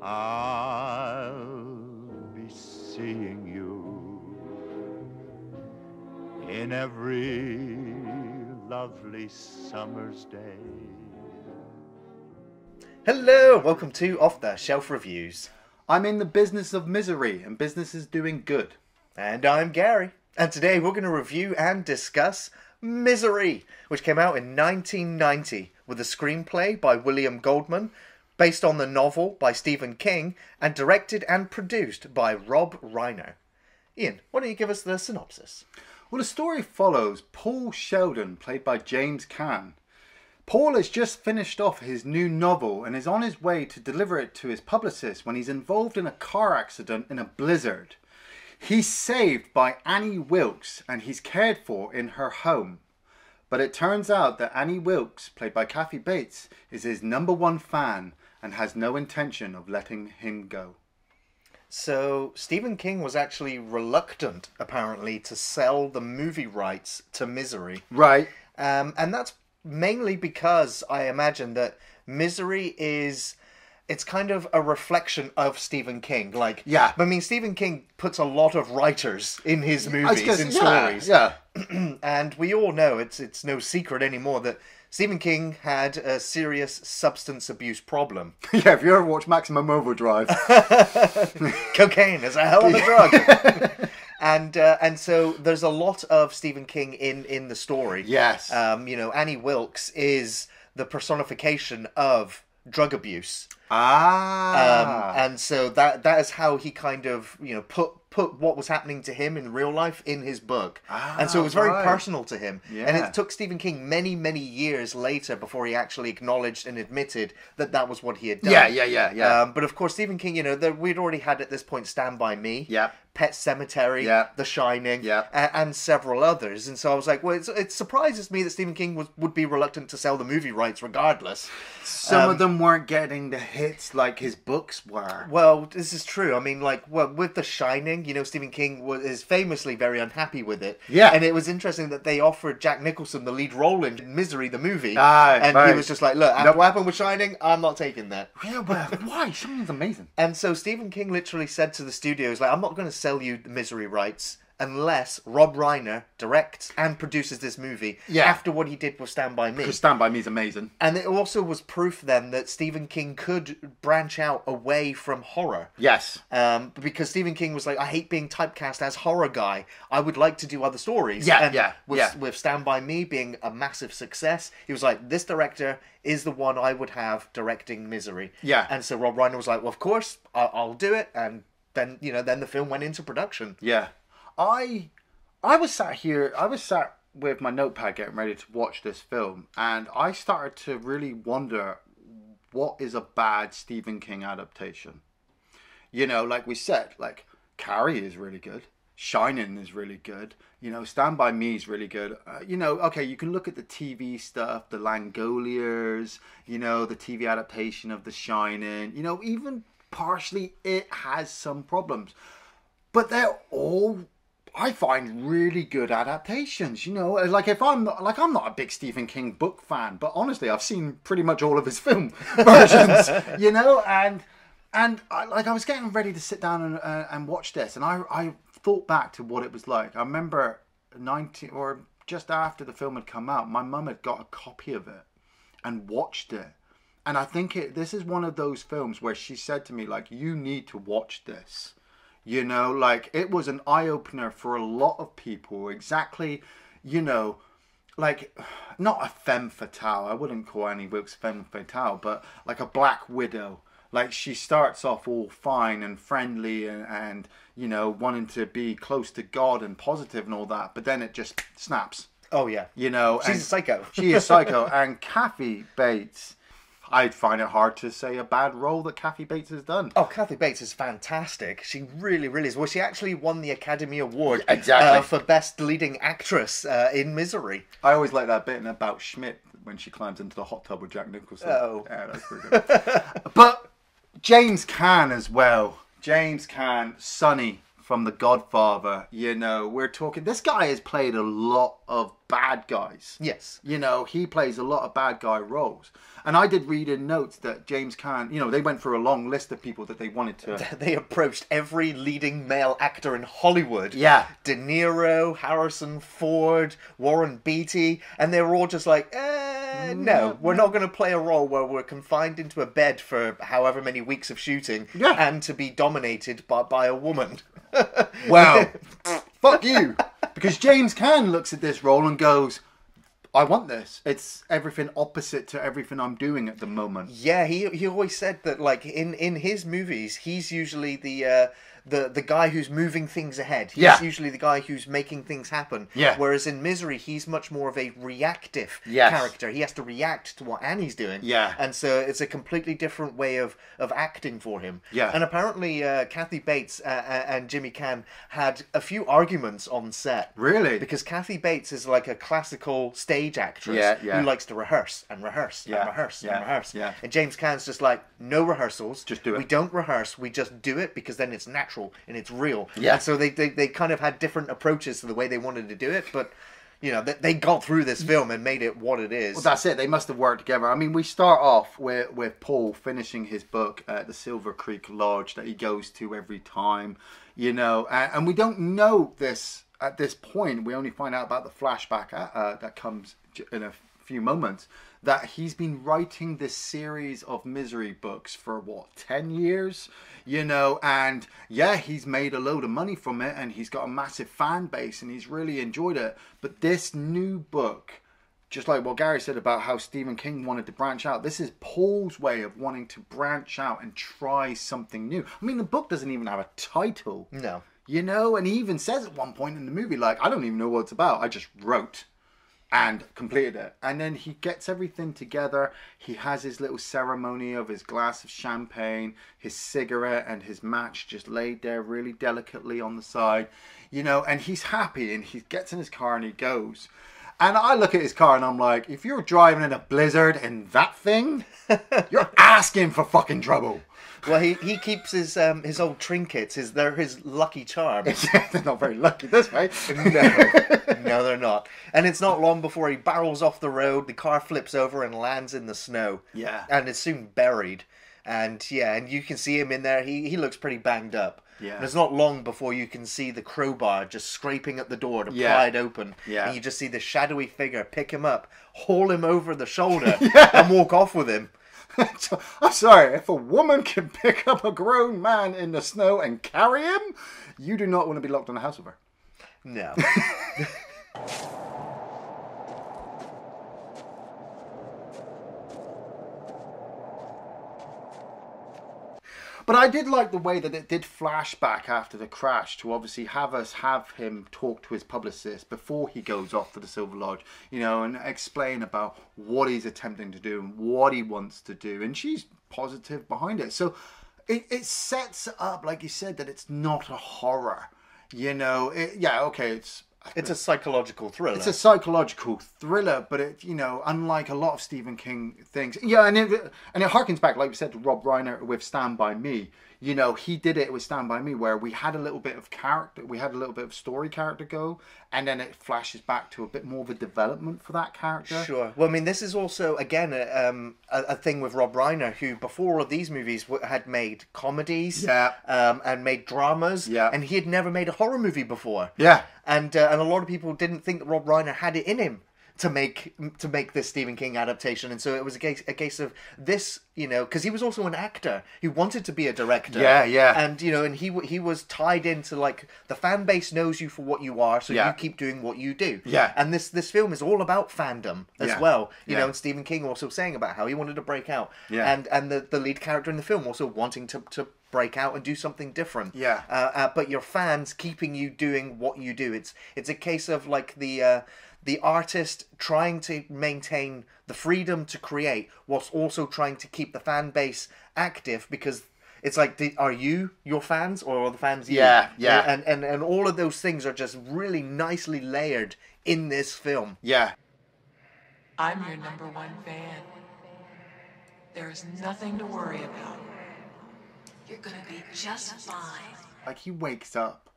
I'll be seeing you in every lovely summer's day. Hello, welcome to Off the Shelf Reviews. I'm in the business of misery, and business is doing good. And I'm Gary. And today we're going to review and discuss Misery, which came out in 1990 with a screenplay by William Goldman, based on the novel by Stephen King, and directed and produced by Rob Reiner. Iain, why don't you give us the synopsis? Well, the story follows Paul Sheldon, played by James Caan. Paul has just finished off his new novel and is on his way to deliver it to his publicist when he's involved in a car accident in a blizzard. He's saved by Annie Wilkes and he's cared for in her home. But it turns out that Annie Wilkes, played by Kathy Bates, is his number one fan and has no intention of letting him go. So, Stephen King was actually reluctant, apparently, to sell the movie rights to Misery. Right. Um, and that's mainly because I imagine that Misery is it's kind of a reflection of Stephen King. Like, Yeah. I mean, Stephen King puts a lot of writers in his movies and say- stories, Yeah. yeah. and we all know it's it's no secret anymore that Stephen King had a serious substance abuse problem. yeah, if you ever watch Maximum Overdrive, Cocaine is a hell of a drug. And uh, and so there's a lot of Stephen King in in the story. Yes. Um, you know, Annie Wilkes is the personification of drug abuse. Um, ah, and so that that is how he kind of you know put put what was happening to him in real life in his book, and so it was very right. personal to him. And it took Stephen King many many years later before he actually acknowledged and admitted that that was what he had done. Yeah, yeah, yeah, yeah. Um, but of course, Stephen King, you know, there, we'd already had at this point Stand by Me. Yep. Pet Sematary, Yep. The Shining, Yep. a- and several others. And so I was like, well, it's, it surprises me that Stephen King was, would be reluctant to sell the movie rights regardless. some um, of them weren't getting the hits like his books were. Well, this is true. I mean, like, well, with The Shining, you know, Stephen King was is famously very unhappy with it. Yeah. and it was interesting that they offered Jack Nicholson the lead role in Misery, the movie, Ah, and he was just like, "Look, after Nope. what happened with Shining, I'm not taking that." Yeah, but why? Something's amazing. And so Stephen King literally said to the studios, "Like, I'm not going to sell you the Misery rights." Unless Rob Reiner directs and produces this movie Yeah. after what he did with Stand By Me. Because Stand By Me is amazing. And it also was proof then that Stephen King could branch out away from horror. Yes. Um, because Stephen King was like, I hate being typecast as horror guy. I would like to do other stories. Yeah, and yeah, with, yeah. With Stand By Me being a massive success, he was like, this director is the one I would have directing Misery. Yeah. And so Rob Reiner was like, well, of course, I'll, I'll do it. And then, you know, then the film went into production. Yeah. I I was sat here I was sat with my notepad getting ready to watch this film and I started to really wonder what is a bad Stephen King adaptation. You know, like we said, like Carrie is really good. Shining is really good. You know, Stand By Me is really good. Uh, you know, okay, you can look at the TV stuff, the Langoliers, you know, the TV adaptation of The Shining. You know, even partially it has some problems but they're all I find really good adaptations. You know, like if I'm not, like I'm not a big Stephen King book fan, but honestly, I've seen pretty much all of his film versions. you know, and and I, like I was getting ready to sit down and uh, and watch this, and I I thought back to what it was like. I remember ninety or just after the film had come out, my mum had got a copy of it and watched it. And I think it this is one of those films where she said to me like you need to watch this. You know, like it was an eye opener for a lot of people. Exactly, you know, like not a femme fatale. I wouldn't call Annie Wilkes femme fatale, but like a black widow. Like she starts off all fine and friendly and, and you know wanting to be close to God and positive and all that, but then it just snaps. Oh, yeah. You know, She's and a psycho. she is psycho. And Kathy Bates, I'd find it hard to say a bad role that Kathy Bates has done. Oh, Kathy Bates is fantastic. She really, really is. Well, she actually won the Academy Award Exactly. uh, for Best Leading Actress uh, in Misery. I always like that bit in about Schmidt when she climbs into the hot tub with Jack Nicholson. Oh. yeah, that's pretty good. but James Caan as well. James Caan, Sonny from The Godfather. You know, we're talking. This guy has played a lot of bad guys. Yes. You know, he plays a lot of bad guy roles. And I did read in notes that James Caan, you know, they went through a long list of people that they wanted to. They approached every leading male actor in Hollywood. Yeah. De Niro, Harrison Ford, Warren Beatty, and they were all just like, eh, no, we're not going to play a role where we're confined into a bed for however many weeks of shooting Yeah. and to be dominated by, by a woman. Well, fuck you. Because James Caan looks at this role and goes, I want this. It's everything opposite to everything I'm doing at the moment. Yeah, he he always said that like in in his movies, he's usually the uh, the the guy who's moving things ahead. He's Yeah. usually the guy who's making things happen. Yeah. Whereas in Misery, he's much more of a reactive Yes. character. He has to react to what Annie's doing. Yeah. And so it's a completely different way of of acting for him. Yeah. And apparently, uh, Kathy Bates uh, uh, and Jimmy Caan had a few arguments on set. Really? Because Kathy Bates is like a classical stage actress Yeah, yeah. who likes to rehearse and rehearse Yeah, and rehearse and rehearse. yeah. And James Caan's just like, no rehearsals. Just do it. We don't rehearse. We just do it because then it's natural and it's real. Yeah. And so they, they, they kind of had different approaches to the way they wanted to do it, but you know they, they got through this film and made it what it is. Well, that's it. They must have worked together. I mean, we start off with with Paul finishing his book at the Silver Creek Lodge that he goes to every time, you know, and, and we don't know this at this point. We only find out about the flashback uh, uh, that comes in a few moments. That he's been writing this series of misery books for what ten years, you know, and yeah, he's made a load of money from it, and he's got a massive fan base, and he's really enjoyed it. But this new book just like what Gary said about how Stephen King wanted to branch out, this is Paul's way of wanting to branch out and try something new. I mean, the book doesn't even have a title, no. you know, and he even says at one point in the movie, like, I don't even know what it's about. I just wrote and completed it. And then he gets everything together. He has his little ceremony of his glass of champagne, his cigarette, and his match just laid there really delicately on the side, you know, and he's happy and he gets in his car and he goes. And I look at his car and I'm like, if you're driving in a blizzard in that thing, you're asking for fucking trouble. Well, he, he keeps his um his old trinkets. His they're his lucky charms. They're not very lucky this way. no, no, they're not. And it's not long before he barrels off the road. The car flips over and lands in the snow. Yeah. and is soon buried. And yeah, and you can see him in there. He he looks pretty banged up. Yeah. And it's not long before you can see the crowbar just scraping at the door to Yeah. pry it open. Yeah. And you just see the shadowy figure pick him up, haul him over the shoulder, and walk off with him. I'm sorry, if a woman can pick up a grown man in the snow and carry him, you do not want to be locked in a house with her. No. But I did like the way that it did flashback after the crash to obviously have us have him talk to his publicist before he goes off to the Silver Lodge, you know, and explain about what he's attempting to do and what he wants to do. And she's positive behind it. So it, it sets up, like you said, that it's not a horror. You know, it, yeah, okay, it's it's a psychological thriller. it's a psychological thriller, but it you know, unlike a lot of Stephen King things, yeah, and it and it harkens back, like we said, to Rob Reiner with Stand by Me. You know, he did it with Stand by Me, where we had a little bit of character, we had a little bit of story character go, and then it flashes back to a bit more of a development for that character. Sure. Well, I mean, this is also again a, um, a, a thing with Rob Reiner, who before all of these movies w- had made comedies, Yeah. um, and made dramas, Yeah. and he had never made a horror movie before, Yeah, and uh, and a lot of people didn't think that Rob Reiner had it in him to make to make this Stephen King adaptation, and so it was a case a case of this, you know, because he was also an actor, he wanted to be a director, Yeah, yeah. and you know, and he he was tied into like the fan base knows you for what you are, so Yeah. you keep doing what you do, Yeah. and this this film is all about fandom as Yeah. well. You Yeah. know, and Stephen King also saying about how he wanted to break out. Yeah. And and the, the lead character in the film also wanting to, to break out and do something different. Yeah. Uh, uh, but your fans keeping you doing what you do. It's it's a case of like the uh, the artist trying to maintain the freedom to create whilst also trying to keep the fan base active because it's like the, are you your fans or are the fans you? Yeah, yeah. And, and and all of those things are just really nicely layered in this film. yeah, I'm your number one fan. There is nothing to worry about. You're gonna be just fine. like he wakes up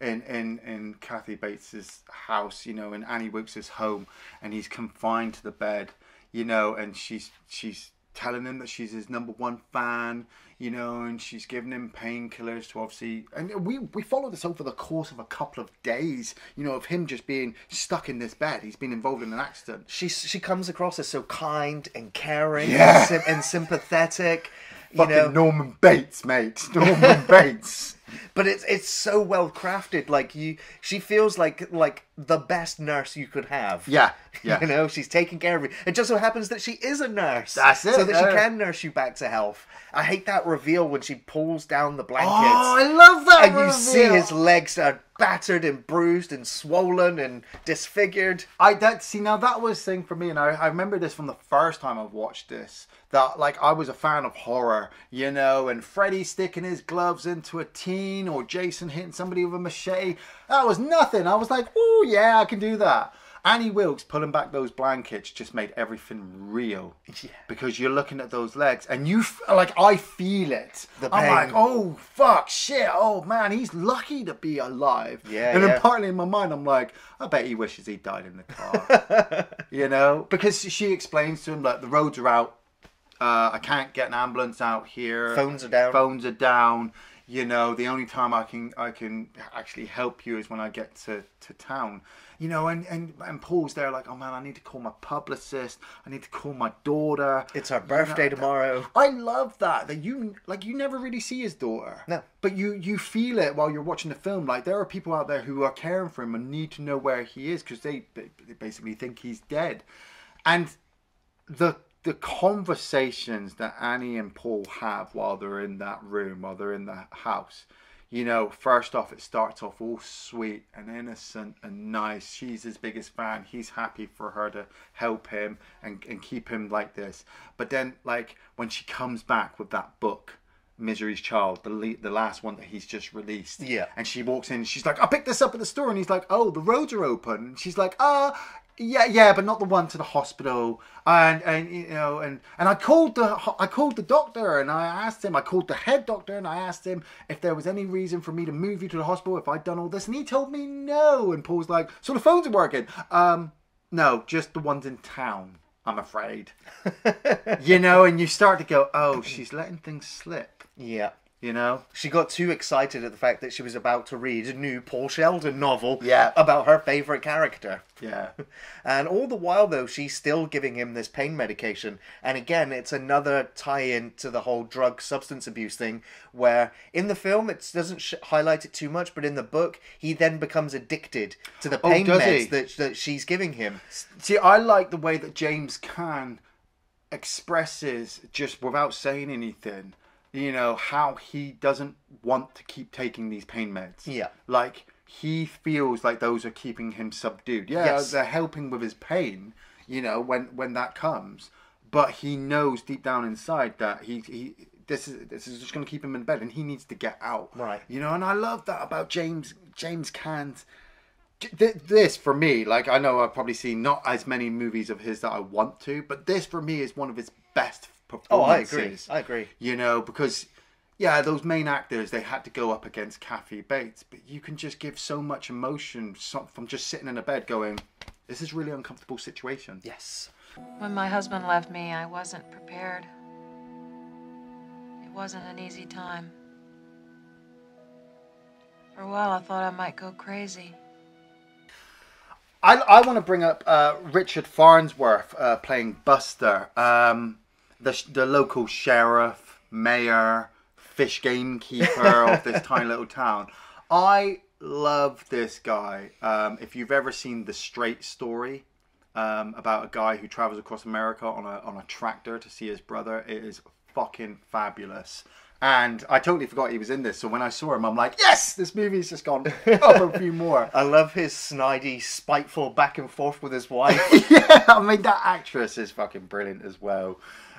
in in in Kathy Bates's house, you know, in Annie Wilkes's home, and he's confined to the bed, you know, and she's she's telling him that she's his number one fan, you know, and she's giving him painkillers to obviously, and we we follow this over the course of a couple of days, you know, of him just being stuck in this bed. He's been involved in an accident. She she comes across as so kind and caring Yeah. and, sim- and sympathetic. You Fucking know, Norman Bates, mate. Norman Bates. But it's it's so well crafted. Like you, she feels like like the best nurse you could have. Yeah, yeah. You know, she's taking care of you. It just so happens that she is a nurse. That's it, So that yeah. she can nurse you back to health. I hate that reveal when she pulls down the blankets. Oh, I love that. and you see his legs are battered and bruised and swollen and disfigured. I that see now that was thing for me, and I, I remember this from the first time I've watched this. That like I was a fan of horror, you know, and Freddy sticking his gloves into a teen or Jason hitting somebody with a machete. That was nothing. I was like, oh yeah, I can do that. Annie Wilkes pulling back those blankets just made everything real. Yeah. Because you're looking at those legs and you f- like I feel it. The pain. I'm like, oh fuck, shit, oh man, he's lucky to be alive. Yeah, And yeah. then partly in my mind, I'm like, I bet he wishes he died in the car. you know, because she explains to him like the roads are out. Uh, I can't get an ambulance out here. Phones are down. Phones are down. You know, the only time I can I can actually help you is when I get to, to town. You know, and, and and Paul's there like, oh man, I need to call my publicist. I need to call my daughter. It's her You birthday know, tomorrow. I love that that you like you never really see his daughter. No. But you you feel it while you're watching the film. Like there are people out there who are caring for him and need to know where he is because they they basically think he's dead. And the the conversations that Annie and Paul have while they're in that room, while they're in the house, you know, first off, it starts off all sweet and innocent and nice. She's his biggest fan. He's happy for her to help him and, and keep him like this. But then, like, when she comes back with that book, Misery's Child, the le- the last one that he's just released. Yeah. And she walks in and she's like, I picked this up at the store. And he's like, Oh, the roads are open. And she's like, Uh, yeah, yeah, but not the one to the hospital. And and you know, and and I called the I called the doctor and I asked him. I called the head doctor and I asked him if there was any reason for me to move you to the hospital if I'd done all this. And he told me no. And Paul's like, so the phones are working. Um, no, just the ones in town. I'm afraid. you know, and you start to go, oh, she's letting things slip. Yeah. You know. She got too excited at the fact that she was about to read a new Paul Sheldon novel Yeah. about her favourite character. Yeah. And all the while, though, she's still giving him this pain medication. And again, it's another tie in to the whole drug substance abuse thing, where in the film it doesn't sh- highlight it too much, but in the book, he then becomes addicted to the Oh, pain does meds he? that, that she's giving him. See, I like the way that James Caan expresses, just without saying anything, you know, how he doesn't want to keep taking these pain meds. Yeah. Like, he feels like those are keeping him subdued. Yeah, Yes. they're helping with his pain, you know, when, when that comes. But he knows deep down inside that he, he this is this is just going to keep him in bed and he needs to get out. Right. You know, and I love that about James James Th- this for me, like I know I've probably seen not as many movies of his that I want to, but this for me is one of his best Oh, I agree. I agree. You know, because yeah, those main actors they had to go up against Kathy Bates, but you can just give so much emotion so- from just sitting in a bed going, "This is a really uncomfortable situation." Yes. When my husband left me, I wasn't prepared. It wasn't an easy time. For a while, I thought I might go crazy. I, I want to bring up uh, Richard Farnsworth uh, playing Buster, um, the the local sheriff, mayor, fish gamekeeper of this tiny little town. I love this guy. Um, if you've ever seen the Straight Story um, about a guy who travels across America on a on a tractor to see his brother, it is fucking fabulous. And I totally forgot he was in this. So when I saw him, I'm like, yes, this movie's just gone up a few more. I love his snidey, spiteful back and forth with his wife. yeah, I mean that actress is fucking brilliant as well.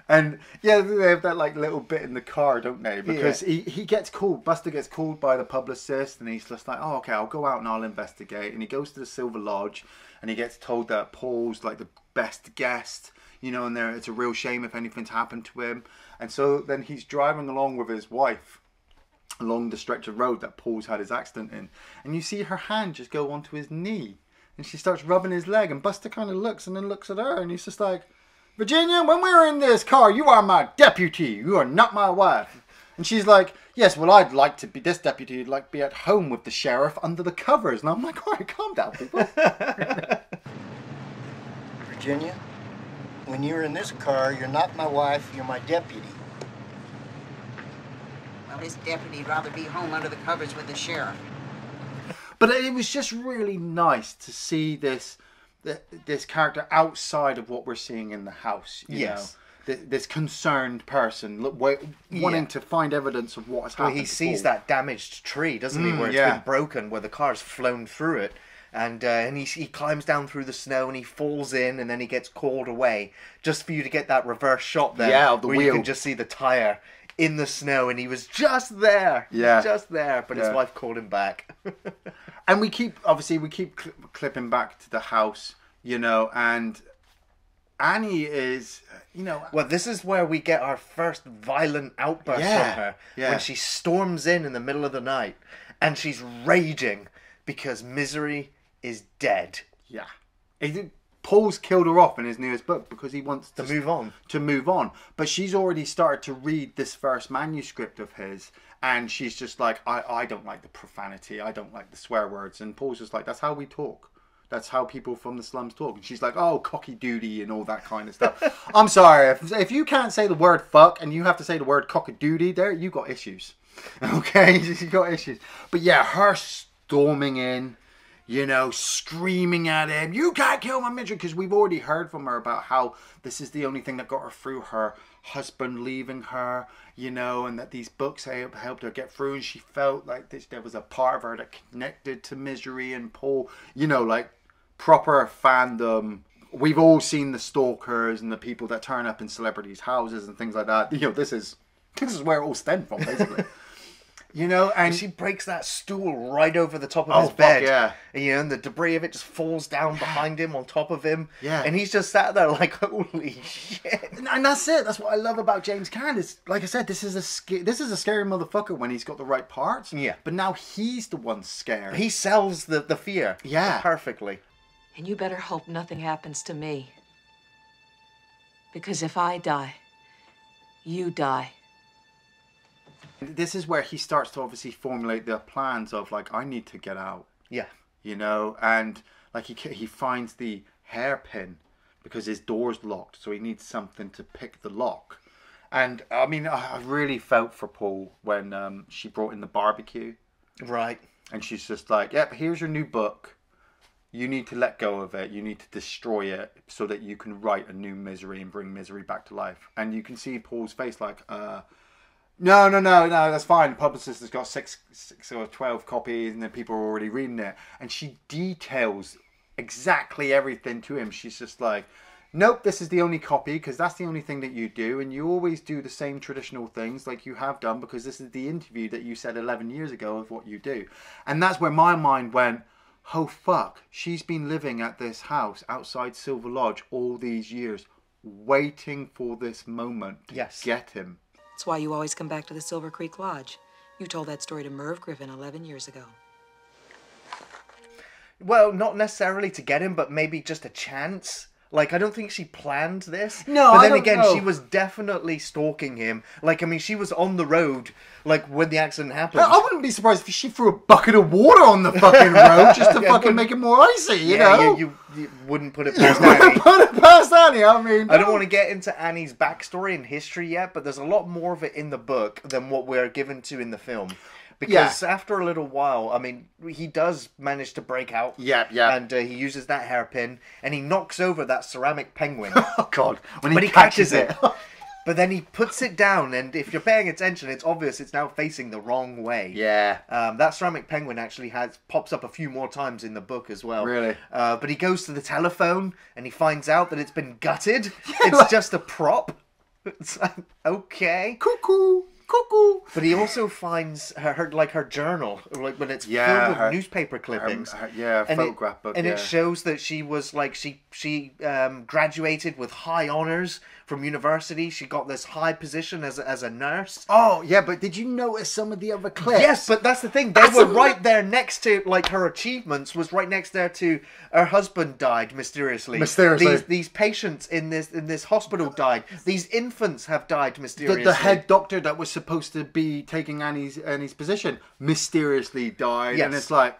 And yeah, they have that like little bit in the car, don't they? Because he, he gets called, Buster gets called by the publicist, and he's just like, oh, okay, I'll go out and I'll investigate. And he goes to the Silver Lodge, and he gets told that Paul's like the best guest, you know, and there it's a real shame if anything's happened to him. And so then he's driving along with his wife, along the stretch of road that Paul's had his accident in, and you see her hand just go onto his knee, and she starts rubbing his leg, and Buster kind of looks and then looks at her, and he's just like, Virginia, when we were in this car, you are my deputy. You are not my wife. And she's like, Yes, well, I'd like to be this deputy. I'd like to be at home with the sheriff under the covers. And I'm like, All right, calm down, people. Virginia, when you're in this car, you're not my wife, you're my deputy. Well, this deputy'd rather be home under the covers with the sheriff. But it was just really nice to see this th- this character outside of what we're seeing in the house. You Yes. know? This concerned person look, wanting Yeah. to find evidence of what has happened. Well, he sees Paul. that damaged tree, doesn't he, Mm, where it's yeah. been broken, where the car's flown through it, and uh, and he he climbs down through the snow and he falls in, and then he gets called away, just for you to get that reverse shot there, Yeah, of the where you can just see the tire in the snow, and he was just there, Yeah. just there, but his wife called him back. and we keep obviously we keep cl- clipping back to the house, you know, and Annie is, you know, Well, this is where we get our first violent outburst Yeah, from her yeah. when she storms in in the middle of the night and she's raging because Misery is dead. yeah, He- Paul's killed her off in his newest book because he wants To move on. to move on. But she's already started to read this first manuscript of his, and she's just like, I, I don't like the profanity, I don't like the swear words. And Paul's just like, that's how we talk. That's how people from the slums talk. And she's like, oh, cockadoodie and all that kind of stuff. I'm sorry, if, if you can't say the word fuck and you have to say the word cockadoodie, there, you got issues. Okay, you got issues. But yeah, her storming in, you know, screaming at him, you can't kill my midget, because we've already heard from her about how this is the only thing that got her through her husband leaving her, you know, and that these books helped, helped her get through, and she felt like this, there was a part of her that connected to Misery and Paul, you know, like proper fandom. We've all seen the stalkers and the people that turn up in celebrities' houses and things like that. You know, this is this is where it all stemmed from, basically. you know, and She breaks that stool right over the top of Oh, his fuck, bed. yeah. And, you know, and the debris of it just falls down behind him on top of him. Yeah. And he's just sat there like, holy shit. and that's it. That's what I love about James Caan. Is like I said, this is a sca- this is a scary motherfucker when he's got the right parts. Yeah. But now he's the one scared. He sells the, the fear. Yeah. Perfectly. And you better hope nothing happens to me. Because if I die, you die. This is where he starts to obviously formulate the plans of like I need to get out. Yeah. you know, and like he he finds the hairpin because his door's locked, so he needs something to pick the lock. And I mean, I I really felt for Paul when um, she brought in the barbecue, Right. and she's just like, "Yep, here's your new book. You need to let go of it. You need to destroy it so that you can write a new misery and bring misery back to life." And you can see Paul's face, like, uh, no, no, no, no, that's fine. The publicist has got six, six or twelve copies, and then people are already reading it. And she details exactly everything to him. She's just like, nope, this is the only copy because that's the only thing that you do, and you always do the same traditional things like you have done because this is the interview that you said 11 years ago of what you do. And that's where my mind went, oh fuck, she's been living at this house outside Silver Lodge all these years, waiting for this moment to Yes. get him. That's why you always come back to the Silver Creek Lodge. You told that story to Merv Griffin 11 years ago. Well, not necessarily to get him, but maybe just a chance. Like, I don't think she planned this. No, but I then again, know. she was definitely stalking him. Like, I mean, she was on the road, like, when the accident happened. I wouldn't be surprised if she threw a bucket of water on the fucking road just to Yeah, fucking make it more icy, you yeah, know? you, you, you wouldn't put it past Annie. Put it past Annie, I mean. I don't want to get into Annie's backstory and history yet, but there's a lot more of it in the book than what we're given to in the film. Because after a little while, I mean, he does manage to break out. Yep, yep. And uh, he uses that hairpin and he knocks over that ceramic penguin. Oh, God. When he, he catches, catches it. it. but then he puts it down, and if you're paying attention, it's obvious it's now facing the wrong way. yeah. Um, that ceramic penguin actually has pops up a few more times in the book as well. Really? Uh, but he goes to the telephone and he finds out that it's been gutted. it's just a prop. It's like, okay. Cuckoo. Cuckoo. But he also finds her, her like her journal, like when it's Yeah, filled with her- newspaper clippings. her- yeah, and photograph it, book, and yeah. it shows that she was like she she um, graduated with high honors from university. She got this high position as a, as a nurse. Oh yeah, but did you notice some of the other clips? Yes, but that's the thing. They That's were right there next to like her achievements was right next there to her husband died mysteriously. Mysteriously. these these patients in this in this hospital died. These infants have died the, mysteriously. the head doctor that was supposed to be taking Annie's Annie's position mysteriously died, and it's like,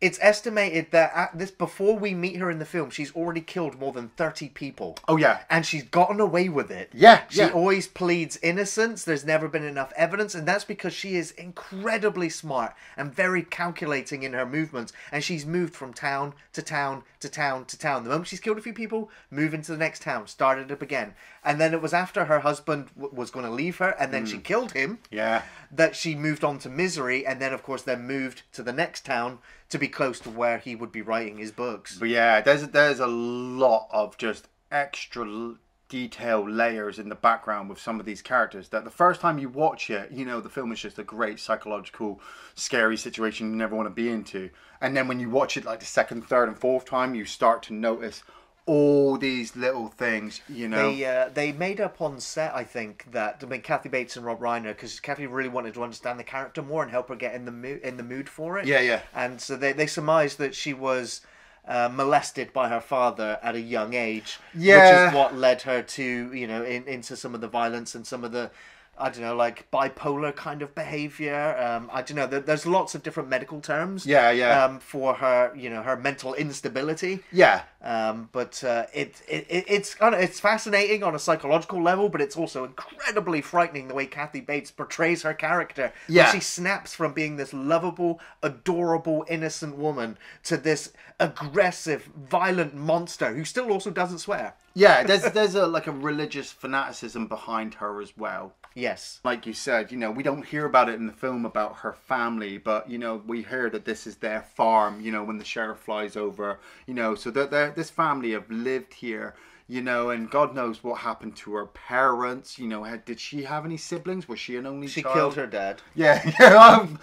It's estimated that at this before we meet her in the film, she's already killed more than thirty people. oh yeah, And she's gotten away with it. Yeah, She yeah. always pleads innocence. There's never been enough evidence, and that's because she is incredibly smart and very calculating in her movements. And she's moved from town to town to town to town. The moment she's killed a few people, move into the next town, started it up again. And then it was after her husband w- was going to leave her, and then she hmm. killed him yeah. that she moved on to misery, and then of course then moved to the next town to be close to where he would be writing his books. But yeah, there's there's a lot of just extra detail layers in the background with some of these characters that the first time you watch it, you know, the film is just a great psychological, scary situation you never want to be into. And then when you watch it like the second, third, and fourth time, you start to notice all these little things, you know. They uh, they made up on set, I think, that I mean Kathy Bates and Rob Reiner, because Kathy really wanted to understand the character more and help her get in the mood in the mood for it. Yeah, yeah. And so they they surmised that she was. Uh, molested by her father at a young age, Yeah. which is what led her to, you know, in, into some of the violence and some of the, I don't know, like bipolar kind of behavior. Um, I don't know. There, there's lots of different medical terms. Yeah, yeah. Um, for her, you know, her mental instability. yeah. Um, but uh, it, it, it it's kind of it's fascinating on a psychological level, but it's also incredibly frightening the way Kathy Bates portrays her character. Yeah. she snaps from being this lovable, adorable, innocent woman to this aggressive, violent monster who still also doesn't swear. Yeah, there's there's a like a religious fanaticism behind her as well. Yes. like you said, you know, we don't hear about it in the film about her family, but you know, we hear that this is their farm. You know, when the sheriff flies over, you know, so that this family have lived here. You know, and God knows what happened to her parents. You know, had, did she have any siblings? Was she an only She child? killed her dad. Yeah, yeah. Um,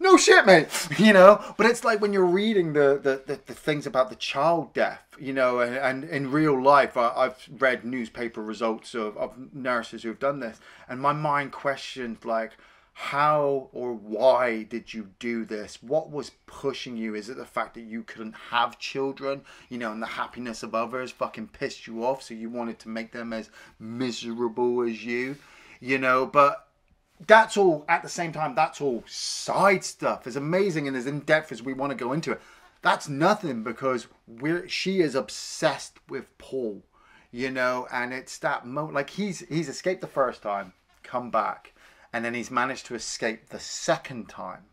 no shit, mate. You know, but it's like when you're reading the the, the, the things about the child death. You know, and, and in real life, I, I've read newspaper results of, of nurses who have done this, and my mind questioned like. How or why did you do this? What was pushing you? Is it the fact that you couldn't have children, you know, and the happiness of others fucking pissed you off, so you wanted to make them as miserable as you, you know? But that's all at the same time that's all side stuff as amazing and as in-depth as we want to go into it. That's nothing because we're she is obsessed with paul you know and it's that moment like he's he's escaped the first time come back and then he's managed to escape the second time.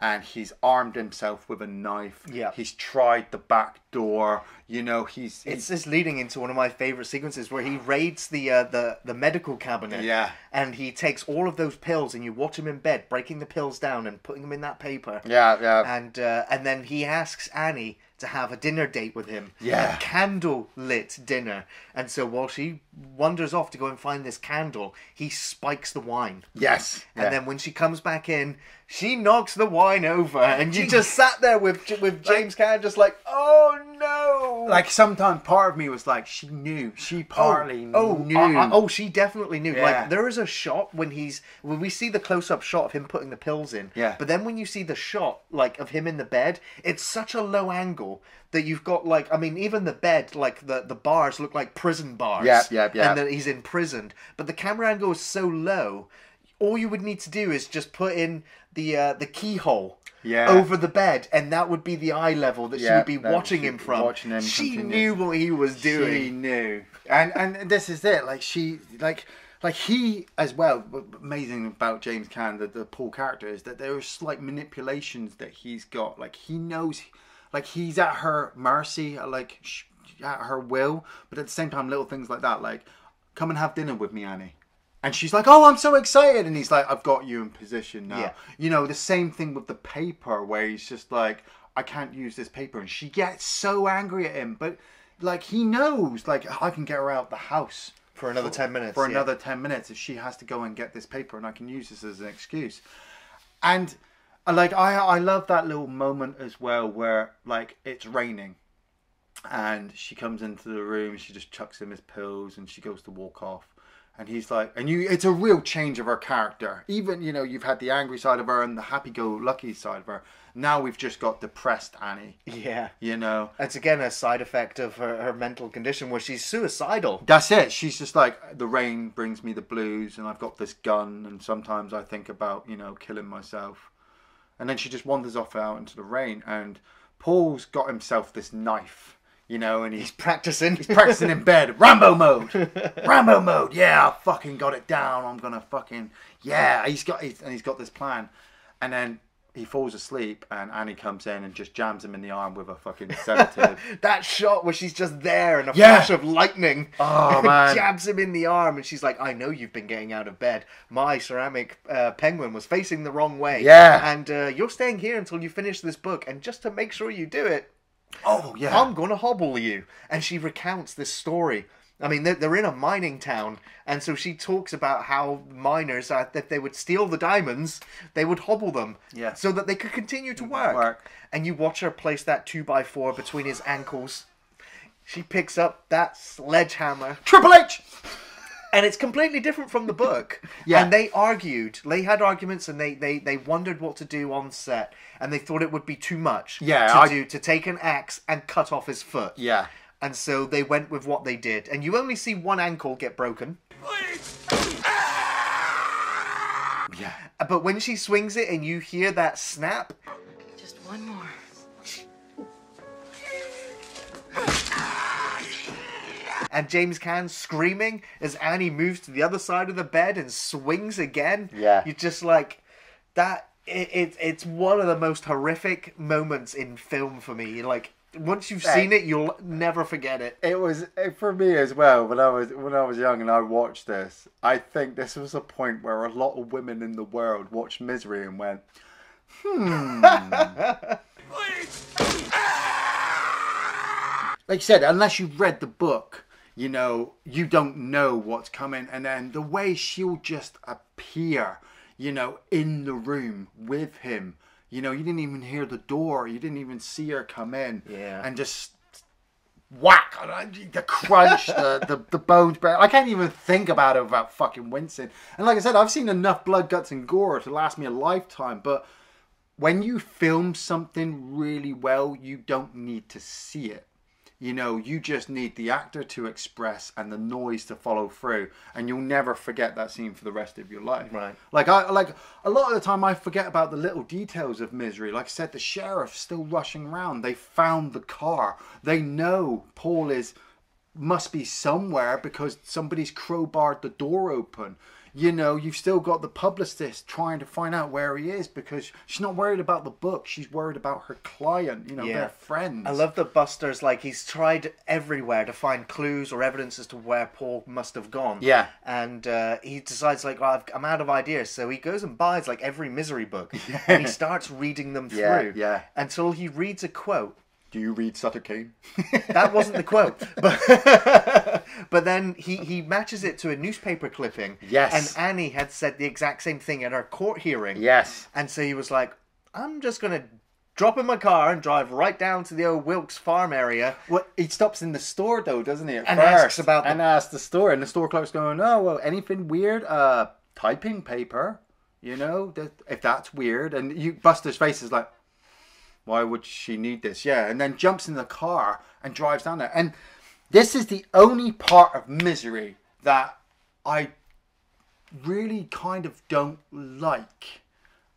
And he's armed himself with a knife. Yeah. he's tried the back door you know he's, It's just leading into one of my favorite sequences where he raids the uh, the the medical cabinet. Yeah. And he takes all of those pills, and you watch him in bed breaking the pills down and putting them in that paper. yeah yeah And uh, and then he asks Annie to have a dinner date with him. Yeah. A candle lit dinner. And so while she wanders off to go and find this candle, he spikes the wine. yes And yeah. then when she comes back in, she knocks the wine over, and you just sat there with with James Caan, just like, oh no! Like sometimes part of me was like she knew she partly oh, knew uh, uh, oh, she definitely knew. Yeah. Like there is a shot when he's when we see the close up shot of him putting the pills in. Yeah. But then when you see the shot like of him in the bed, it's such a low angle that you've got like I mean even the bed like the the bars look like prison bars. Yeah, yeah, yeah. And that he's imprisoned, but the camera angle is so low. All you would need to do is just put in the uh, the keyhole. Yeah. Over the bed, and that would be the eye level that she would be watching him from. watching him she knew what he was doing. She knew, and and this is it. Like she, like like he as well. Amazing about James Caan, the the Paul character is that there are slight manipulations that he's got. Like he knows, like he's at her mercy, like at her will. But at the same time, little things like that, like come and have dinner with me, Annie. And she's like, "Oh, I'm so excited!" And he's like, "I've got you in position now." Yeah. You know, the same thing with the paper, where he's just like, "I can't use this paper," and she gets so angry at him. But like, he knows, like, I can get her out the house For another 10 minutes, For yeah. another ten minutes, if she has to go and get this paper, and I can use this as an excuse. And uh, like I, I love that little moment as well, where like it's raining, and she comes into the room, she just chucks him his pills, and she goes to walk off. And he's like, and you, it's a real change of her character. Even, you know, you've had the angry side of her and the happy go lucky side of her. Now we've just got depressed Annie, Yeah. you know. It's again a side effect of her, her mental condition where she's suicidal. That's it. She's just like, the rain brings me the blues, and I've got this gun, and sometimes I think about, you know, killing myself. And then she just wanders off out into the rain, and Paul's got himself this knife, you know, and he's Practicing. He's practicing in bed. Rambo mode. Rambo mode. Yeah, I fucking got it down. I'm gonna fucking yeah. He's got he's, and he's got this plan, and then he falls asleep, and Annie comes in and just jams him in the arm with a fucking sedative. that shot where she's just there and a Yeah. flash of lightning Oh, man. jabs him in the arm and she's like i know you've been getting out of bed my ceramic uh, penguin was facing the wrong way Yeah. and uh, you're staying here until you finish this book and just to make sure you do it oh yeah. i'm gonna hobble you and she recounts this story I mean, they're, they're in a mining town, and so she talks about how miners, uh, if they would steal the diamonds, they would hobble them, Yeah. so that they could continue to work. Work. And you watch her place that two by four between his ankles. She picks up that sledgehammer, Triple H. and it's completely different from the book. Yeah. And they argued. They had arguments, and they they they wondered what to do on set, and they thought it would be too much. Yeah, To I- do to take an axe and cut off his foot. Yeah. And so they went with what they did, and you only see one ankle get broken. Yeah. But when she swings it, and you hear that snap, Just one more. And James Caan screaming as Annie moves to the other side of the bed and swings again. Yeah. You're just like that. It, it it's one of the most horrific moments in film for me. Like once you've Right. seen it, you'll never forget it. It was it, for me as well when I was when I was young and I watched this. I think this was a point where a lot of women in the world watched Misery and went, "Hmm." like you said, unless you've read the book, you know you don't know what's coming. And then the way she'll just appear, you know, in the room with him. You know, you didn't even hear the door. You didn't even see her come in. Yeah. And just whack the crunch the, the the bones break i can't even think about it without fucking wincing and like i said i've seen enough blood guts and gore to last me a lifetime but when you film something really well you don't need to see it you know you just need the actor to express and the noise to follow through and you'll never forget that scene for the rest of your life. Right. like i like a lot of the time i forget about the little details of misery. Like i said the sheriff's still rushing around. They found the car. They know paul is must be somewhere because somebody's crowbarred the door open you know you've still got the publicist trying to find out where he is because she's not worried about the book she's worried about her client you know Yeah. their friends I love that Buster's like he's tried everywhere to find clues or evidence as to where Paul must have gone. Yeah. and uh, he decides like, well, I've, I'm out of ideas, so he goes and buys like every misery book, Yeah. and he starts reading them through. Yeah, yeah. Until he reads a quote. Do you read Sutter Cane That wasn't the quote, but but then he he matches it to a newspaper clipping. Yes. and Annie had said the exact same thing at her court hearing. yes And so he was like, I'm just going to drop in my car and drive right down to the old Wilkes farm area. Well, he stops in the store though, doesn't he? And first, asks about the- and asks the store, and the store clerk's going, "Oh, well, anything weird? Uh, typing paper, you know, that, if that's weird." And you, Buster's face is like, "Why would she need this?" Yeah, and then jumps in the car and drives down there. And this is the only part of Misery that I really kind of don't like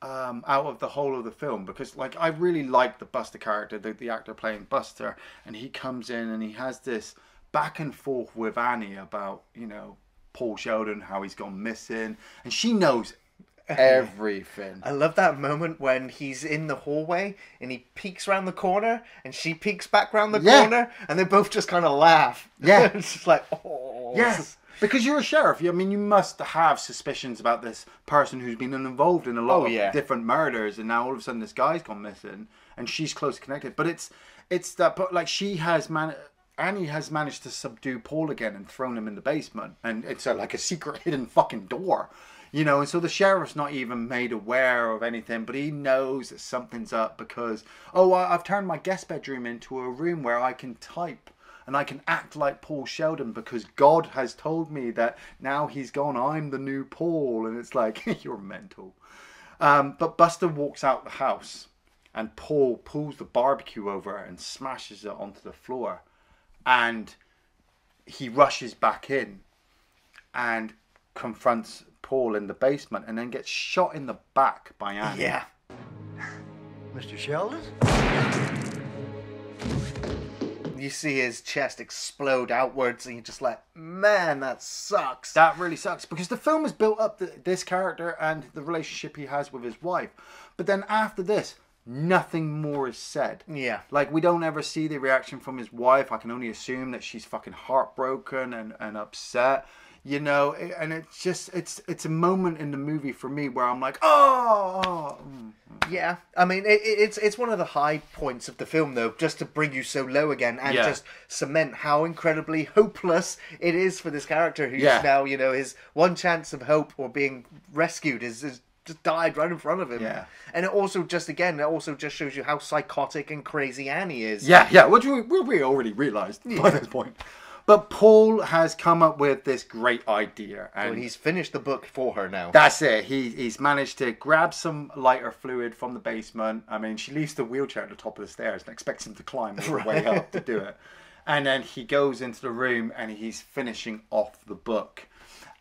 um, out of the whole of the film because like I really like the Buster character, the, the actor playing Buster, and he comes in and he has this back and forth with Annie about you know Paul Sheldon, how he's gone missing, and she knows everything. I love that moment when he's in the hallway and he peeks around the corner and she peeks back around the Yeah. corner and they both just kind of laugh. Yeah. it's just like, oh. Yes. Because you're a sheriff, I mean, you must have suspicions about this person who's been involved in a lot Oh, of yeah. different murders, and now all of a sudden this guy's gone missing, and she's close connected. But it's it's that, but like she has man, Annie has managed to subdue Paul again and thrown him in the basement, and it's a, like a secret hidden fucking door, you know. And so the sheriff's not even made aware of anything, but he knows that something's up because oh, I've turned my guest bedroom into a room where I can type and I can act like Paul Sheldon because God has told me that now he's gone, I'm the new Paul, and it's like you're mental. Um, but Buster walks out the house, and Paul pulls the barbecue over and smashes it onto the floor and he rushes back in and confronts Paul in the basement and then gets shot in the back by Annie. Yeah. Mr. Sheldon? You see his chest explode outwards, and you're just like, man, that sucks. That really sucks because the film has built up the, this character and the relationship he has with his wife. But then after this, nothing more is said. Yeah. Like we don't ever see the reaction from his wife. I can only assume that she's fucking heartbroken and, and upset. You know, and it's just it's it's a moment in the movie for me where I'm like, oh, oh, mm. Yeah, I mean, it, it- it's it's one of the high points of the film, though, just to bring you so low again and Yeah. just cement how incredibly hopeless it is for this character who's Yeah. now, you know, his one chance of hope or being rescued is, is just died right in front of him. Yeah. and it also just again, it also just shows you how psychotic and crazy Annie is. Yeah, yeah, which we, we we already realised by this point. But Paul has come up with this great idea, So and he's finished the book for her now. That's it. He he's managed to grab some lighter fluid from the basement. I mean, she leaves the wheelchair at the top of the stairs and expects him to climb all the way up to do it. And then he goes into the room and he's finishing off the book.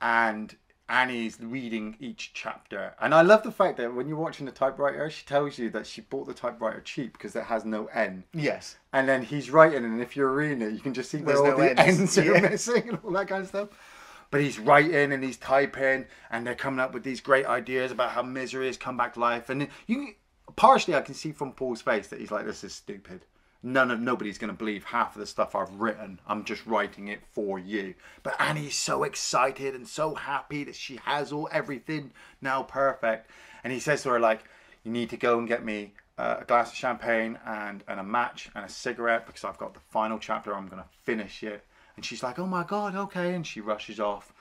And Annie's reading each chapter. And I love the fact that when you're watching the typewriter, she tells you that she bought the typewriter cheap because it has no N. yes. And then he's writing, and if you're reading it, you can just see where There's all no the ends. ends are Yeah. missing and all that kind of stuff. But he's writing and he's typing, and they're coming up with these great ideas about how misery has come back to life. And you, partially, I can see from Paul's face that he's like, "This is stupid. None of nobody's going to believe half of the stuff I've written. I'm just writing it for you." But Annie's so excited and so happy that she has all everything now perfect, and he says to her like, "You need to go and get me." uh, a glass of champagne and, and a match and a cigarette because I've got the final chapter. I'm going to finish it. And she's like, oh my God, okay. And she rushes off.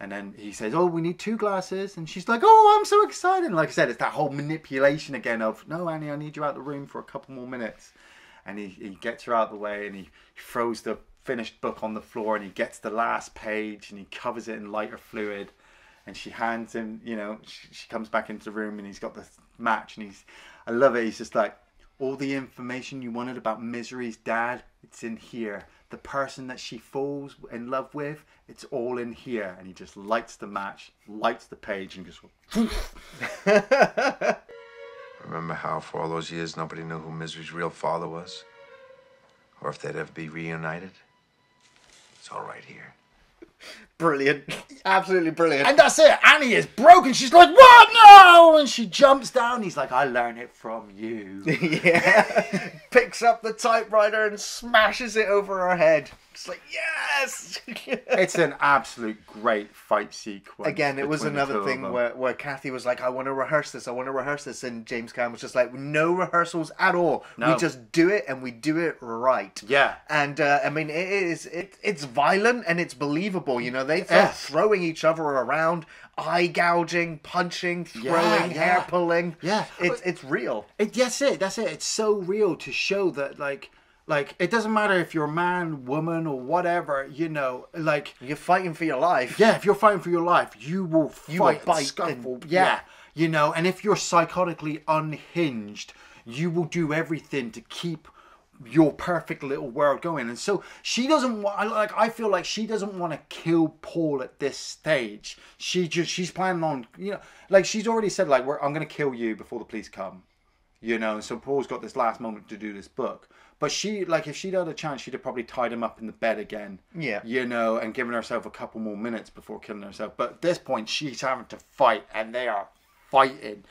And then he says, oh, we need two glasses. And she's like, oh, I'm so excited. And like I said, it's that whole manipulation again of, no, Annie, I need you out the room for a couple more minutes. And he, he gets her out of the way and he throws the finished book on the floor and he gets the last page and he covers it in lighter fluid and she hands him, you know, she, she comes back into the room and he's got the match and he's, I love it. He's just like, all the information you wanted about Misery's dad, it's in here. The person that she falls in love with, it's all in here. And he just lights the match, lights the page, and just Remember how for all those years nobody knew who Misery's real father was? Or if they'd ever be reunited? It's all right here. Brilliant. Absolutely brilliant. And that's it. Annie is broken. She's like, what? No! And she jumps down. He's like, I learned it from you. yeah. Picks up the typewriter and smashes it over her head. It's like, yes! it's an absolute great fight sequence. Again, it was between the two another thing where, where Kathy was like, I want to rehearse this, I want to rehearse this. And James Caan was just like, no rehearsals at all. No. We just do it and we do it right. Yeah. And uh, I mean, it is it, it's violent and it's believable. You know, they throw Yes. throwing each other around, eye gouging, punching, throwing, Yeah, yeah. hair pulling. Yeah. It's, it's real. It, that's it. That's it. It's so real to show that, like, like it doesn't matter if you're a man, woman, or whatever. You know, like You're fighting for your life. yeah, if you're fighting for your life, you will fight, You will bite scuffle. and- yeah. yeah. you know, and if you're psychotically unhinged, you will do everything to keep your perfect little world going. And so she doesn't want. Like I feel like she doesn't want to kill Paul at this stage. She just she's planning on you know, like she's already said like We're, I'm going to kill you before the police come. You know, so Paul's got this last moment to do this book. But she, like, if she'd had a chance, she'd have probably tied him up in the bed again. Yeah. You know, and given herself a couple more minutes before killing herself. But at this point, she's having to fight, and they are fighting.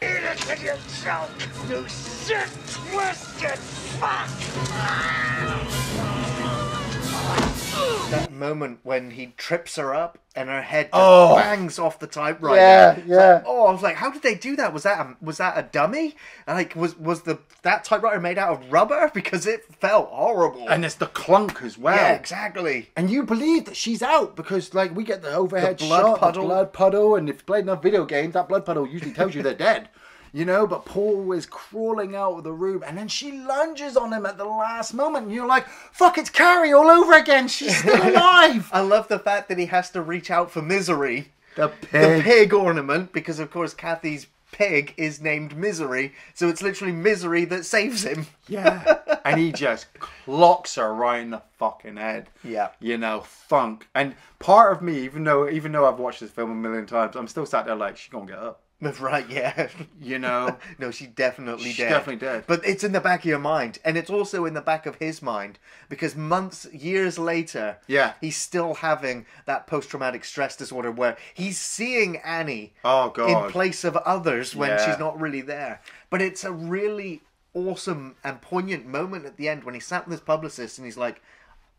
That moment when he trips her up and her head Oh. bangs off the typewriter. Yeah, yeah. like, oh, I was like, how did they do that? Was that a, was that a dummy? Like, was was the that typewriter made out of rubber? Because it felt horrible. And it's the clunk as well. yeah, exactly. And you believe that she's out because, like, we get the overhead The blood shot, puddle. blood puddle, and if you played enough video games, that blood puddle usually tells you they're dead. You know, but Paul is crawling out of the room, and then she lunges on him at the last moment, and you're like, "Fuck, it's Carrie all over again. She's still alive." I love the fact that he has to reach out for misery. the the pig. pig ornament because of course Kathy's pig is named Misery, so it's literally Misery that saves him. Yeah. and he just clocks her right in the fucking head. Yeah. You know, funk. And part of me, even though even though I've watched this film a million times, I'm still sat there like, she's gonna get up. Right, yeah. You know? no, she definitely She's dead. definitely dead. But it's in the back of your mind, and it's also in the back of his mind because months, years later, Yeah. he's still having that post-traumatic stress disorder where he's seeing Annie Oh god. in place of others when Yeah. she's not really there. But it's a really awesome and poignant moment at the end when he sat with his publicist and he's like,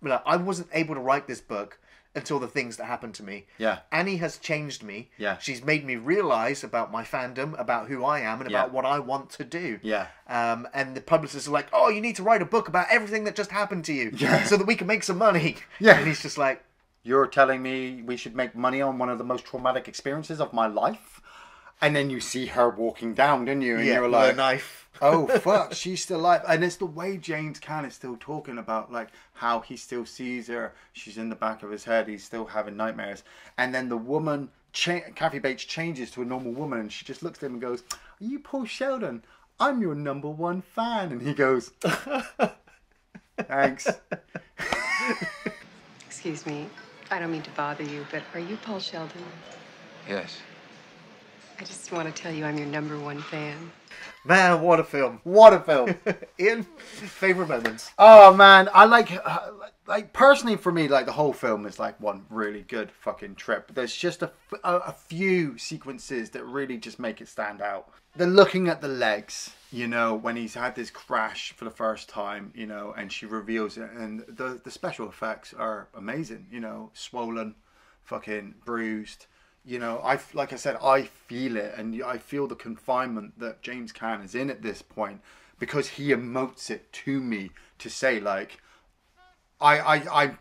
"Look, I wasn't able to write this book until the things that happened to me. Yeah. Annie has changed me. Yeah. She's made me realize about my fandom, about who I am, and Yeah. about what I want to do. Yeah. Um, and the publicists are like, oh, you need to write a book about everything that just happened to you Yeah. so that we can make some money. Yeah. And he's just like, You're telling me we should make money on one of the most traumatic experiences of my life? And then you see her walking down, didn't you? And yeah, you're like, a knife. Oh fuck, she's still alive. And it's the way James Caan is still talking about like how he still sees her. She's in the back of his head. He's still having nightmares. And then the woman, cha- Kathy Bates, changes to a normal woman, and she just looks at him and goes, "Are you Paul Sheldon? I'm your number one fan." And he goes, "Thanks." Excuse me. I don't mean to bother you, but are you Paul Sheldon? Yes. I just want to tell you I'm your number one fan. Man, what a film. What a film! Iain, favorite moments. Oh man, I like uh, like personally for me like the whole film is like one really good fucking trip. There's just a a few sequences that really just make it stand out. They're looking at the legs, you know, when he's had this crash for the first time, you know, and she reveals it, and the the special effects are amazing, you know, swollen, fucking bruised. You know, I like I said, I feel it, and I feel the confinement that James Caan is in at this point because he emotes it to me to say like, I I I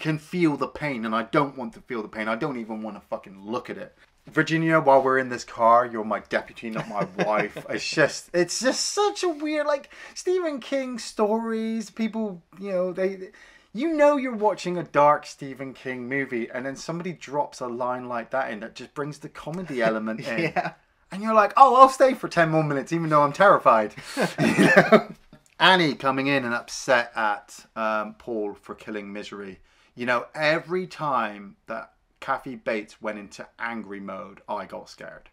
can feel the pain, and I don't want to feel the pain. I don't even want to fucking look at it. Virginia, while we're in this car, you're my deputy, not my wife. It's just, it's just such a weird, like Stephen King stories. People, you know, they, you know, you're watching a dark Stephen King movie, and then somebody drops a line like that in that just brings the comedy element in. Yeah. And you're like, oh, I'll stay for 10 more minutes, even though I'm terrified. You know? Annie coming in and upset at um, Paul for killing Misery. You know, every time that Kathy Bates went into angry mode, I got scared.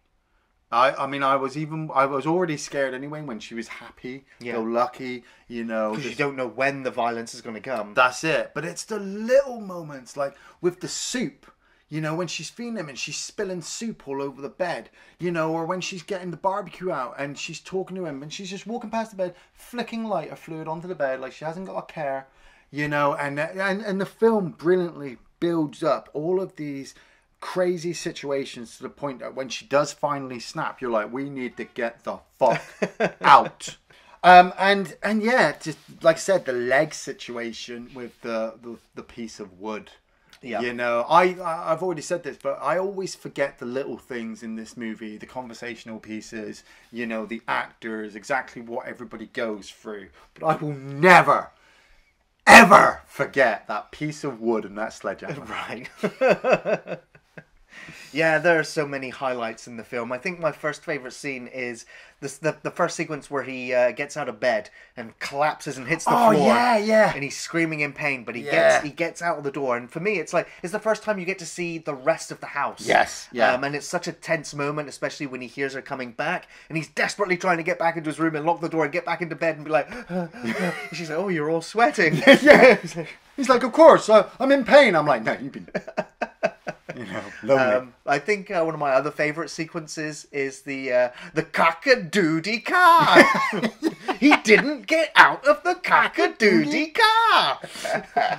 I, I mean, I was even, I was already scared anyway when she was happy, Yeah. go lucky, you know. Because you don't know when the violence is going to come. that's it. But it's the little moments, like with the soup, you know, when she's feeding him and she's spilling soup all over the bed, you know, or when she's getting the barbecue out and she's talking to him and she's just walking past the bed, flicking lighter fluid onto the bed like she hasn't got a care, you know, and and and the film brilliantly builds up all of these crazy situations to the point that when she does finally snap, you're like, we need to get the fuck out. Um, and and yeah, just like I said, the leg situation with the the, the piece of wood. Yeah. You know, I I- I've already said this, but I always forget the little things in this movie, the conversational pieces, you know, the actors, exactly what everybody goes through. But I will never, ever forget that piece of wood and that sledgehammer. Right. yeah, there are so many highlights in the film. I think my first favorite scene is this, the the first sequence where he uh, gets out of bed and collapses and hits the Oh, floor. yeah, yeah. And he's screaming in pain, but he Yeah. gets he gets out of the door. And for me, it's like it's the first time you get to see the rest of the house. Yes, yeah. Um, and it's such a tense moment, especially when he hears her coming back, and he's desperately trying to get back into his room and lock the door and get back into bed and be like, she's like, oh, you're all sweating. yeah. He's like, of course, uh, I'm in pain. I'm like, no, you've been, you know, lonely. Um, I think uh, one of my other favorite sequences is the uh, the cockadoodie car. he didn't get out of the cockadoodie car.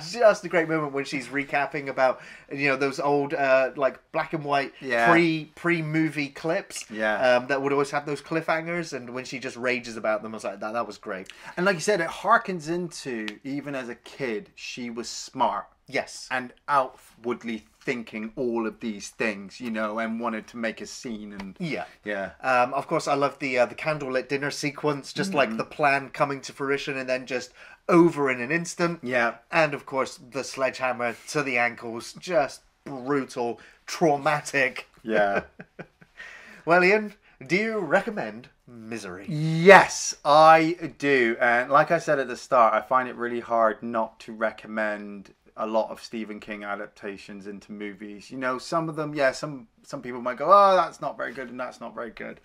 Just a great moment when she's recapping about you know those old uh, like black and white Yeah. pre pre movie clips. Yeah. um, that would always have those cliffhangers, and when she just rages about them, I was like, that that was great. And like you said, it harkens into even as a kid, she was smart. Yes. And outwardly thinking all of these things, you know, and wanted to make a scene and Yeah. yeah. Um, of course, I love the uh, the candlelit dinner sequence, just like Mhm. the plan coming to fruition and then just over in an instant. Yeah. And of course, the sledgehammer to the ankles, just brutal, traumatic. Yeah. well, Iain, do you recommend Misery? Yes, I do. And like I said at the start, I find it really hard not to recommend a lot of Stephen King adaptations into movies. You know, some of them, yeah, some some people might go, "Oh, that's not very good," and that's not very good.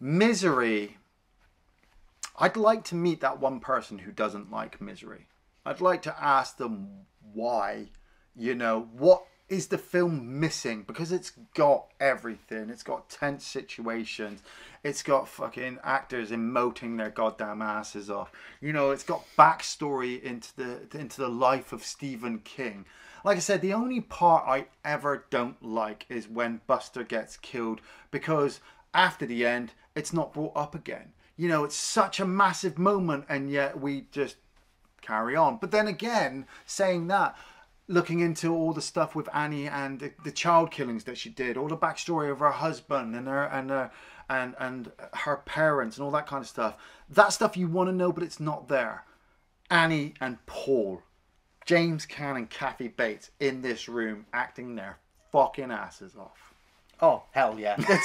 Misery. I'd like to meet that one person who doesn't like Misery. I'd like to ask them why. You know, what is the film missing? Because it's got everything. It's got tense situations. It's got fucking actors emoting their goddamn asses off. You know, it's got backstory into the into the life of Stephen King. Like I said, the only part I ever don't like is when Buster gets killed because after the end, it's not brought up again. You know, it's such a massive moment, and yet we just carry on. But then again, saying that, looking into all the stuff with Annie and the, the child killings that she did, all the backstory of her husband and her and her and and her parents and all that kind of stuff. That stuff you want to know, but it's not there. Annie and Paul, James Caan and Kathy Bates in this room acting their fucking asses off. Oh, hell yeah.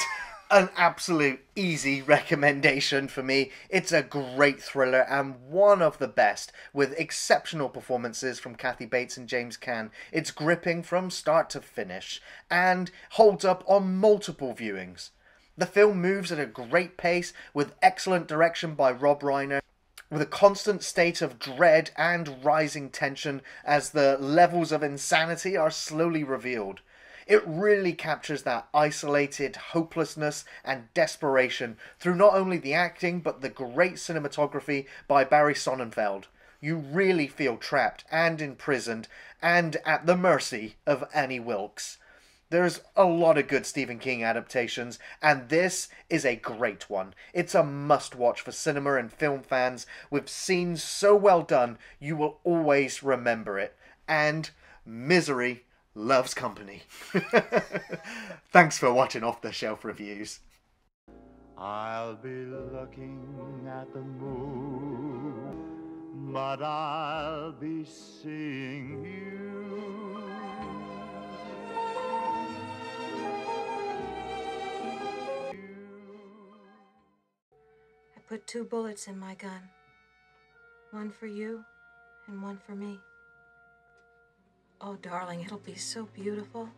An absolute easy recommendation for me. It's a great thriller and one of the best, with exceptional performances from Kathy Bates and James Caan. It's gripping from start to finish and holds up on multiple viewings. The film moves at a great pace with excellent direction by Rob Reiner with a constant state of dread and rising tension as the levels of insanity are slowly revealed. It really captures that isolated hopelessness and desperation through not only the acting but the great cinematography by Barry Sonnenfeld. You really feel trapped and imprisoned and at the mercy of Annie Wilkes. There's a lot of good Stephen King adaptations, and this is a great one. It's a must watch for cinema and film fans, with scenes so well done you will always remember it. And Misery loves company. Thanks for watching Off the Shelf Reviews. I'll be looking at the moon, but I'll be seeing you. I put two bullets in my gun. One for you and one for me. Oh, darling, it'll be so beautiful.